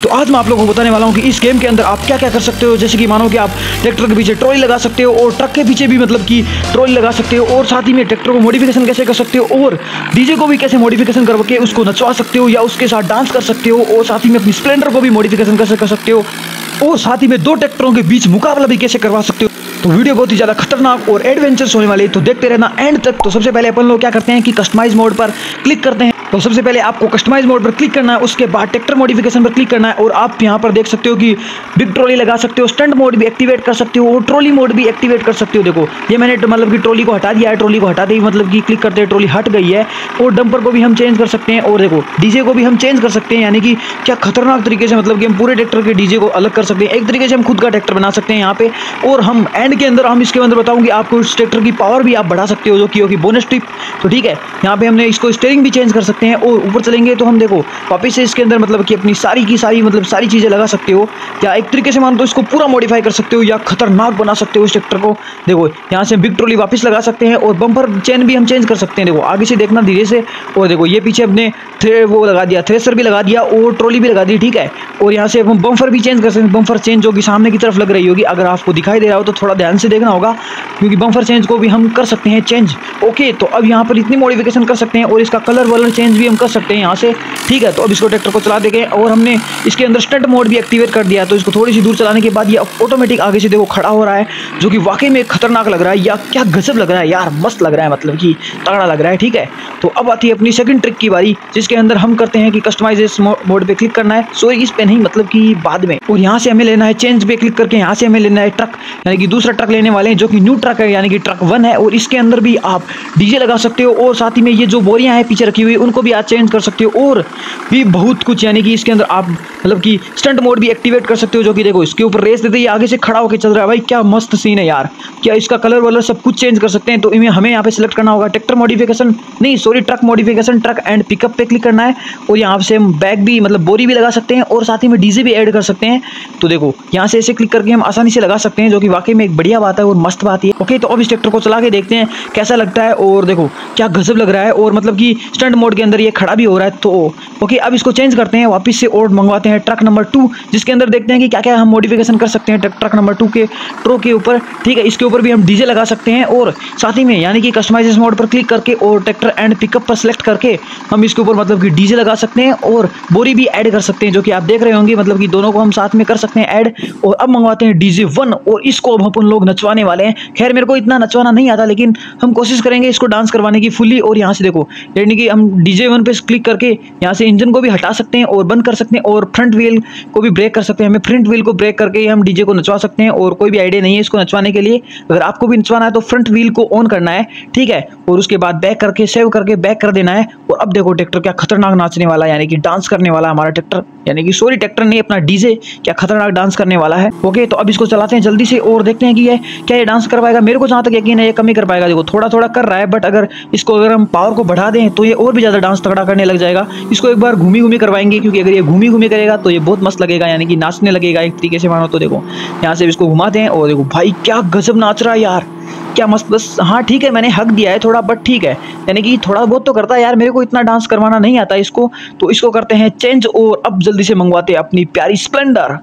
तो आज मैं आप लोगों को बताने वाला हूँ कि इस गेम के अंदर आप क्या क्या कर सकते हो। जैसे कि मानो कि आप ट्रैक्टर के पीछे ट्रॉली लगा सकते हो और ट्रक के पीछे भी मतलब कि ट्रॉली लगा सकते हो और साथ ही में ट्रैक्टर को मॉडिफिकेशन कैसे कर सकते हो और डीजे को भी कैसे मॉडिफिकेशन करके उसको नचवा सकते हो या उसके साथ डांस कर सकते हो और साथ ही में अपनी स्प्लेंडर को भी मॉडिफिकेशन कैसे कर सकते हो और साथ ही में दो ट्रैक्टरों के बीच मुकाबला भी कैसे करवा सकते हो। तो वीडियो बहुत ही ज़्यादा खतरनाक और एडवेंचरस होने वाली है तो देखते रहना एंड तक। तो सबसे पहले अपन लोग क्या करते हैं कि कस्टमाइज मोड पर क्लिक करते हैं। तो सबसे पहले आपको कस्टमाइज मोड पर क्लिक करना है, उसके बाद ट्रैक्टर मॉडिफिकेशन पर क्लिक करना है और आप यहाँ पर देख सकते हो कि बिग ट्रॉली लगा सकते हो स्टंट मोड भी एक्टिवेट कर सकते हो और ट्रॉली मोड भी एक्टिवेट कर सकते हो। देखो, ये मैंने मतलब कि ट्रॉली को हटा दिया है ट्रॉली को हटाते ही मतलब कि क्लिक करते हैं ट्रॉली हट गई है और डंपर को भी हम चेंज कर सकते हैं और देखो डीजे को भी हम चेंज कर सकते हैं, यानी कि क्या खतरनाक तरीके से मतलब कि हम पूरे ट्रैक्टर के डीजे को अलग कर सकते हैं। एक तरीके से हम खुद का ट्रैक्टर बना सकते हैं यहाँ पे और हम एंड के अंदर, हम इसके अंदर बताऊँगी आपको इस ट्रैक्टर की पावर भी आप बढ़ा सकते हो, जो की होगी बोनस ट्रिप तो ठीक है, यहाँ पे हमने इसको स्टेयरिंग भी चेंज कर सकते हैं और ऊपर चलेंगे तो हम देखो, वापिस से इसके अंदर मतलब कि अपनी सारी की सारी मतलब सारी चीज़ें लगा सकते हो। या एक तरीके से मान तो इसको पूरा मॉडिफाई कर सकते हो या खतरनाक बना सकते हो इस ट्रैक्टर को। देखो, यहाँ से बिग ट्रोली वापस लगा सकते हैं और बम्पर चेन भी हम चेंज कर सकते हैं। देखो, आगे से देखना धीरे से। और देखो, ये पीछे अपने थ्रे वो लगा दिया थ्रेसर भी लगा दिया और ट्रॉली भी लगा दी, ठीक है? और यहाँ से हम बम्फर भी चेंज कर सकते हैं। बम्फर चेंज कि सामने की तरफ़ लग रही होगी, अगर आपको दिखाई दे रहा हो तो थोड़ा ध्यान से देखना होगा, क्योंकि बम्फर चेंज को भी हम कर सकते हैं चेंज ओके तो अब यहाँ पर इतनी मॉडिफिकेशन कर सकते हैं और इसका कलर वलर चेंज भी हम कर सकते हैं यहाँ से। ठीक है तो अब इसको ट्रैक्टर को चला देंगे और हमने इसके अंदर स्टंट मोड भी एक्टिवेट कर दिया तो इसको थोड़ी सी दूर चलाने के बाद ये ऑटोमेटिक आगे से देखो खड़ा हो रहा है, जो कि वाकई में खतरनाक लग रहा है। या क्या गजब लग रहा है यार, मस्त लग रहा है मतलब कि तगड़ा लग रहा है, ठीक है? तो अब आती है अपनी सेकंड ट्रिक की बारी, जिसके अंदर हम करते हैं कि कस्टमाइज मोड पे क्लिक करना है। सो इस पे नहीं मतलब कि बाद में। और यहाँ से हमें लेना है चेंज पे क्लिक करके, यहाँ से हमें लेना है ट्रक यानी कि दूसरा ट्रक लेने वाले हैं, जो कि न्यू ट्रक है, यानी कि ट्रक वन है। और इसके अंदर भी आप डीजे लगा सकते हो और साथ ही में ये जो बोरियाँ हैं, पीछे रखी हुई, उनको भी आप चेंज कर सकते हो और भी बहुत कुछ, यानी कि इसके अंदर आप मतलब कि स्टंट मोड भी एक्टिवेट कर सकते हो जो कि देखो, इसके ऊपर रेस देते ही आगे से खड़ा होकर चल रहा है। भाई, क्या मस्त सीन है यार। क्या इसका कलर वलर सब कुछ चेंज कर सकते हैं? तो इन्हें हमें यहाँ पे सिलेक्ट करना होगा। ट्रैक्टर मॉडिफिकेशन नहीं sorry truck modification truck and pickup पे क्लिक करना है। और यहाँ से हम बैग भी मतलब बोरी भी लगा सकते हैं और साथ ही में डीजे भी ऐड कर सकते हैं। तो देखो, यहाँ से ऐसे क्लिक करके हम आसानी से लगा सकते हैं, जो कि वाकई में एक बढ़िया बात है और मस्त बात है ओके तो अब इस ट्रैक्टर को चला के देखते हैं, कैसा लगता है? और देखो, क्या गजब लग रहा है। और मतलब कि स्टंट मोड के अंदर ये खड़ा भी हो रहा है तो ओके, अब इसको चेंज करते हैं, वापस से और मंगवाते हैं ट्रक नंबर टू जिसके अंदर देखते हैं कि क्या क्या हम मॉडिफिकेशन कर सकते हैं ट्रक नंबर टू के ट्रो के ऊपर, ठीक है, इसके ऊपर भी हम डीजे लगा सकते हैं और साथ ही में यानी कि कस्टमाइजेशन मोड पर क्लिक करके और ट्रैक्टर एंड पिकअप पर सेलेक्ट करके हम इसके ऊपर मतलब कि डीजे लगा सकते हैं और बोरी भी ऐड कर सकते हैं, जो कि आप देख रहे होंगे मतलब कि दोनों को हम साथ में कर सकते हैं ऐड और अब मंगवाते हैं डीजे वन और इसको अब अपन लोग नचवाने वाले हैं। खैर, मेरे को इतना नचवाना नहीं आता, लेकिन हम कोशिश करेंगे इसको डांस करवाने की फुली और यहाँ से देखो, यानी कि हम डीजे वन पे क्लिक करके यहाँ से इंजन को भी हटा सकते हैं और बंद कर सकते हैं और फ्रंट व्हील को भी ब्रेक कर सकते हैं। हमें फ्रंट व्हील को ब्रेक करके हम डीजे को नचवा सकते हैं और कोई भी आइडिया नहीं है इसको नचवाने के लिए। अगर आपको भी नचवाना है तो फ्रंट व्हील को ऑन करना है, ठीक है? और उसके बाद बैक करके सेव करके बैक कर देना है। और अब देखो ट्रैक्टर क्या खतरनाक नाचने वाला यानी कि डांस करने वाला हमारा ट्रैक्टर यानी कि सॉरी ट्रैक्टर ने अपना डीजे क्या खतरनाक डांस करने वाला है। ओके तो अब इसको चलाते हैं जल्दी से और देखते हैं कि ये क्या ये डांस कर पाएगा मेरे को जहाँ तक यकीन है, ये कमी कर पाएगा देखो थोड़ा थोड़ा कर रहा है बट अगर इसको, अगर हम पावर को बढ़ा दें तो ये और भी ज़्यादा डांस तगड़ा करने लग जाएगा। इसको एक बार घूमी घूमी करवाएँगे, क्योंकि अगर ये घूमी घूमी करेगा तो ये बहुत मस्त लगेगा, यानी कि नाचने लगेगा एक तरीके से, मानो तो देखो। यहाँ से इसको घुमाते हैं और देखो, भाई, क्या गजब नाच रहा है यार। क्या मस्त, बस हाँ ठीक है, मैंने हक दिया है थोड़ा बट ठीक है। यानी कि थोड़ा बहुत तो करता है यार, मेरे को इतना डांस करवाना नहीं आता इसको। तो इसको करते हैं चेंज, और अब जल्दी से मंगवाते हैं अपनी प्यारी स्प्लेंडर।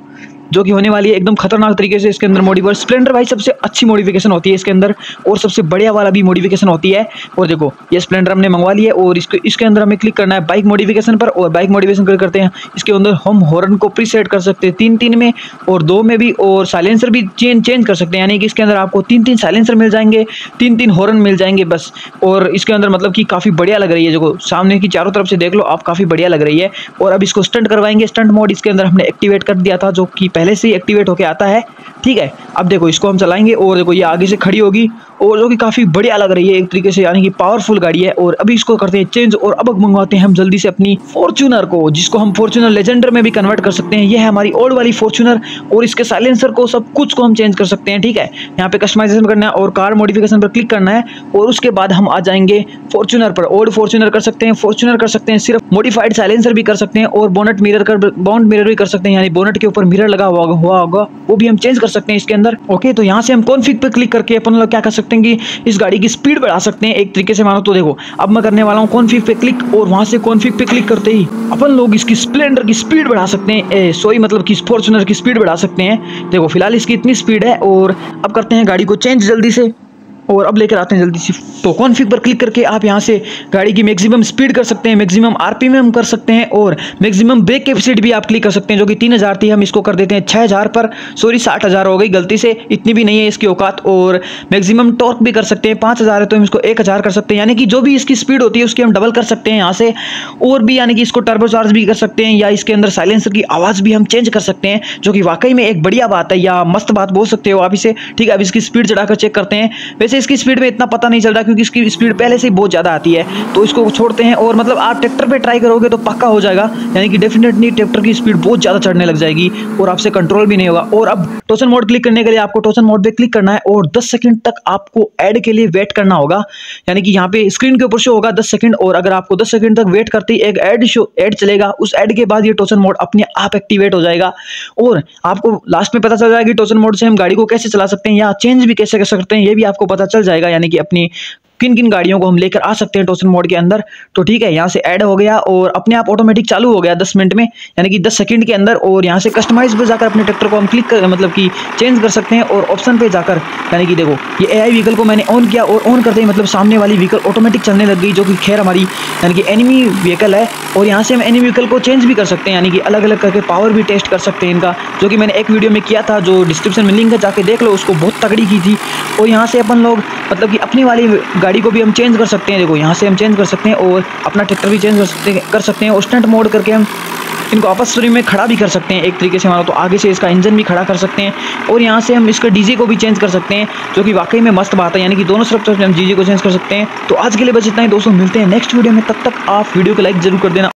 जो कि होने वाली है एकदम खतरनाक तरीके से इसके अंदर मॉडिफाई स्प्लेंडर भाई, सबसे अच्छी मॉडिफिकेशन होती है इसके अंदर और सबसे बढ़िया वाला भी मॉडिफिकेशन होती है। और देखो, ये स्प्लेंडर हमने मंगवा लिया है और इसके इसके अंदर हमें क्लिक करना है बाइक मॉडिफिकेशन पर और बाइक मॉडिफिकेशन कर करते हैं। इसके अंदर हम हॉर्न को प्री सेट कर सकते हैं तीन तीन में और दो में भी और साइलेंसर भी चेंज चेंज कर सकते हैं। यानी कि इसके अंदर आपको तीन तीन साइलेंसर मिल जाएँगे तीन तीन हॉर्न मिल जाएँगे बस। और इसके अंदर मतलब कि काफ़ी बढ़िया लग रही है। जो सामने की चारों तरफ़ से देख लो, आप काफ़ी बढ़िया लग रही है। और अब इसको स्टंट करवाएँगे। स्टंट मोड इसके अंदर हमने एक्टिवेट कर दिया था, जो कि पहले से ही एक्टिवेट होकर आता है, ठीक है? अब देखो, इसको हम चलाएँगे और देखो, ये आगे से खड़ी होगी और जो कि काफ़ी बढ़िया लग रही है एक तरीके से, यानी कि पावरफुल गाड़ी है और अभी इसको करते हैं चेंज और अब मंगवाते हैं हम जल्दी से अपनी फॉर्चूनर को, जिसको हम फॉर्चूनर लेजेंडर में भी कन्वर्ट कर सकते हैं। ये है हमारी ओल्ड वाली फॉर्चूनर और इसके साइलेंसर को, सब कुछ को हम चेंज कर सकते हैं, ठीक है? यहाँ पे कस्टमाइजेशन करना है और कार मॉडिफिकेशन पर क्लिक करना है और उसके बाद हम आ जाएँगे फॉर्चूनर पर। ओल्ड फॉर्चूनर कर सकते हैं फॉर्चूनर कर सकते हैं, सिर्फ़ मॉडिफाइड साइलेंसर भी कर सकते हैं और बोनट मिरर कर बोनट मिरर भी कर सकते हैं, यानी बोनट के ऊपर मिरर लगा लगा हुआ हुआ होगा, वो भी हम चेंज कर सकते हैं इसके अंदर। ओके तो यहाँ से हम कॉन्फिग पे क्लिक करके अपन लोग क्या कर सकते हैं कि इस गाड़ी की स्पीड बढ़ा सकते हैं। एक तरीके से मानो तो देखो, अब मैं करने वाला हूँ कॉन्फिग पे क्लिक और वहाँ से कॉन्फिग पे क्लिक करते ही अपन लोग इसकी स्प्लेंडर की स्पीड बढ़ा सकते हैं। सॉरी मतलब कि फॉर्चुनर की स्पीड बढ़ा सकते हैं। देखो, फ़िलहाल इसकी इतनी स्पीड है और अब करते हैं गाड़ी को चेंज जल्दी से। और अब लेकर आते हैं जल्दी से तो कॉन्फिग पर क्लिक करके आप यहाँ से गाड़ी की मैक्सिमम स्पीड कर सकते हैं मैक्सिमम आरपीएम हम कर सकते हैं और मैक्सिमम ब्रेक कैपेसिटी भी आप क्लिक कर सकते हैं, जो कि तीन हज़ार थी, हम इसको कर देते हैं छः हज़ार पर। सॉरी साठ हज़ार हो गई, गलती से इतनी भी नहीं है इसकी औकात और मैक्सिमम टॉर्क भी कर सकते हैं, पाँच हज़ार है तो हम इसको एक हज़ार कर सकते हैं। यानी कि जो भी इसकी स्पीड होती है, उसकी हम डबल कर सकते हैं यहाँ से और भी यानी कि इसको टर्बो चार्ज भी कर सकते हैं या इसके अंदर साइलेंसर की आवाज़ भी हम चेंज कर सकते हैं, जो कि वाकई में एक बढ़िया बात है या मस्त बात बोल सकते हो आप इसे। ठीक है, अब इसकी स्पीड चढ़ाकर चेक करते हैं। वैसे इसकी स्पीड में इतना पता नहीं चल रहा क्योंकि इसकी स्पीड पहले से ही बहुत ज़्यादा आती है। तो इसको छोड़ते हैं और मतलब आप ट्रैक्टर पे ट्राई करोगे तो पक्का हो जाएगा। यानी कि डेफिनेटली ट्रैक्टर की स्पीड बहुत ज़्यादा चढ़ने लग जाएगी और आपसे कंट्रोल भी नहीं होगा। और अब टोचन मोड क्लिक करने के लिए आपको टोचन मोड पे क्लिक करना है और दस सेकंड तक आपको ऐड के लिए वेट करना होगा। यानी कि यहाँ पे स्क्रीन के ऊपर शो होगा दस सेकंड और अगर आपको दस सेकंड तक वेट करते ही एक ऐड शो ऐड चलेगा। उस ऐड के बाद ये टोचन मोड अपने आप एक्टिवेट हो जाएगा। और आपको लास्ट में पता चल जाएगा कि टोचन मोड से हम गाड़ी को कैसे चला सकते हैं या चेंज भी कैसे कर सकते हैं, ये भी आपको पता चल जाएगा यानी कि अपनी किन किन गाड़ियों को हम लेकर आ सकते हैं टोसन मोड के अंदर? तो ठीक है, यहाँ से ऐड हो गया और अपने आप ऑटोमेटिक चालू हो गया दस मिनट में, यानी कि दस सेकंड के अंदर और यहाँ से कस्टमाइज पे जाकर अपने ट्रैक्टर को हम क्लिक कर मतलब कि चेंज कर सकते हैं और ऑप्शन पे जाकर, यानी कि देखो, ये एआई व्हीकल को मैंने ऑन किया और ऑन करते ही मतलब सामने वाली व्हीकल ऑटोमेटिक चलने लग गई, जो कि खैर हमारी, यानी कि एनिमी व्हीकल है और यहाँ से हम एनिमी व्हीकल को चेंज भी कर सकते हैं, यानी कि अलग अलग करके पावर भी टेस्ट कर सकते हैं इनका, जो कि मैंने एक वीडियो में किया था, जो डिस्क्रिप्शन में लिंक है, जाके देख लो, उसको बहुत तगड़ी की थी और यहाँ से अपन लोग मतलब कि अपनी वाली गाड़ी को भी हम चेंज कर सकते हैं। देखो, यहाँ से हम चेंज कर सकते हैं और अपना ट्रैक्टर भी चेंज कर सकते हैं, कर सकते हैं और स्टंट मोड करके हम इनको आपस में खड़ा भी कर सकते हैं। एक तरीके से मानो तो आगे से इसका इंजन भी खड़ा कर सकते हैं और यहाँ से हम इसका डीजे को भी चेंज कर सकते हैं, जो कि वाकई में मस्त बात है। यानी कि दोनों तरफ़ से हम डीजे को चेंज कर सकते हैं। तो आज के लिए बस इतना ही दोस्तों, मिलते हैं नेक्स्ट वीडियो में। तब तक आप वीडियो को लाइक ज़रूर कर देना।